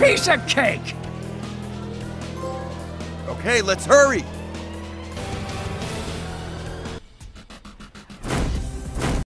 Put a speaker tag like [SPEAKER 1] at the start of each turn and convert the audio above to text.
[SPEAKER 1] Piece of cake!
[SPEAKER 2] Okay, let's hurry!